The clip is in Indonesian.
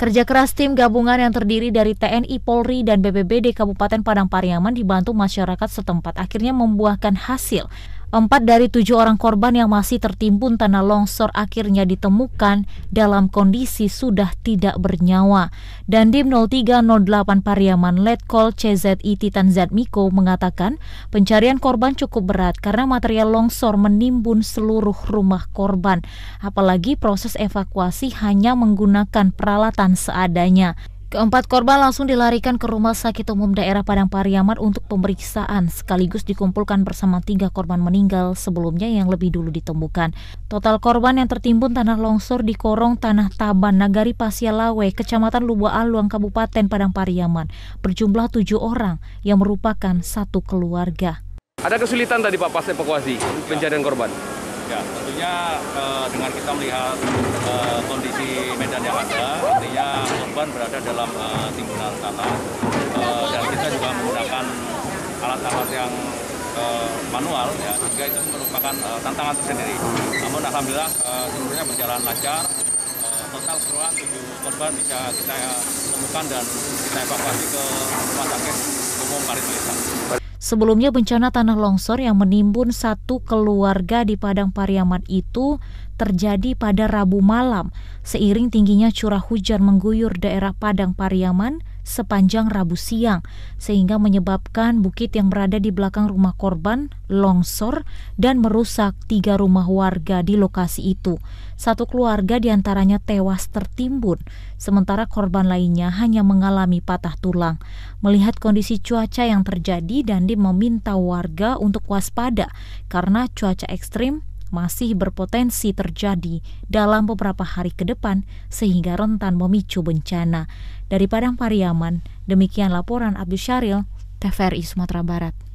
Kerja keras tim gabungan yang terdiri dari TNI, Polri, dan BPBD Kabupaten Padang Pariaman dibantu masyarakat setempat akhirnya membuahkan hasil. Empat dari tujuh orang korban yang masih tertimbun tanah longsor akhirnya ditemukan dalam kondisi sudah tidak bernyawa. Dan Dim 0308 Pariaman Letkol CZI Titan Zatmiko mengatakan pencarian korban cukup berat karena material longsor menimbun seluruh rumah korban. Apalagi proses evakuasi hanya menggunakan peralatan seadanya. Keempat korban langsung dilarikan ke Rumah Sakit Umum Daerah Padang Pariaman untuk pemeriksaan, sekaligus dikumpulkan bersama tiga korban meninggal sebelumnya yang lebih dulu ditemukan. Total korban yang tertimbun tanah longsor di Korong Tanah Taban, Nagari Pasialawe, Kecamatan Lubua Aluang, Kabupaten Padang Pariaman, berjumlah tujuh orang yang merupakan satu keluarga. Ada kesulitan tadi Pak pas evakuasi pencarian korban? Ya, tentunya uh, dengan kita melihat uh, kondisi medan yang ada, artinya korban berada dalam uh, timbunan tanah dan kita juga menggunakan alat-alat yang manual, ya, sehingga itu merupakan tantangan tersendiri. Namun alhamdulillah uh, seluruhnya berjalan lancar. Total keseluruhan tujuh korban bisa kita temukan dan kita evakuasi ke rumah sakit umum Parit Sebelumnya bencana tanah longsor yang menimbun satu keluarga di Padang Pariaman itu terjadi pada Rabu malam seiring tingginya curah hujan mengguyur daerah Padang Pariaman sepanjang Rabu siang sehingga menyebabkan bukit yang berada di belakang rumah korban longsor dan merusak tiga rumah warga di lokasi itu. Satu keluarga di antaranya tewas tertimbun, sementara korban lainnya hanya mengalami patah tulang. Melihat kondisi cuaca yang terjadi, Dandi meminta warga untuk waspada karena cuaca ekstrim masih berpotensi terjadi dalam beberapa hari ke depan sehingga rentan memicu bencana. Dari Padang Pariaman, demikian laporan Abdul Syaril, TVRI Sumatera Barat.